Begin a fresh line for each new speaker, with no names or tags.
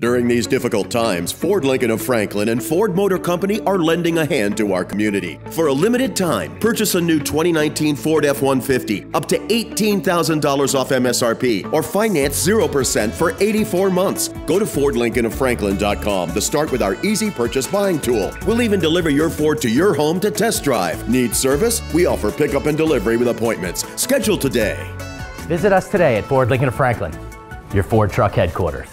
During these difficult times, Ford Lincoln of Franklin and Ford Motor Company are lending a hand to our community. For a limited time, purchase a new 2019 Ford F-150 up to $18,000 off MSRP or finance 0% for 84 months. Go to FordLincolnofFranklin.com to start with our easy purchase buying tool. We'll even deliver your Ford to your home to test drive. Need service? We offer pickup and delivery with appointments. Schedule today.
Visit us today at Ford Lincoln of Franklin, your Ford truck headquarters.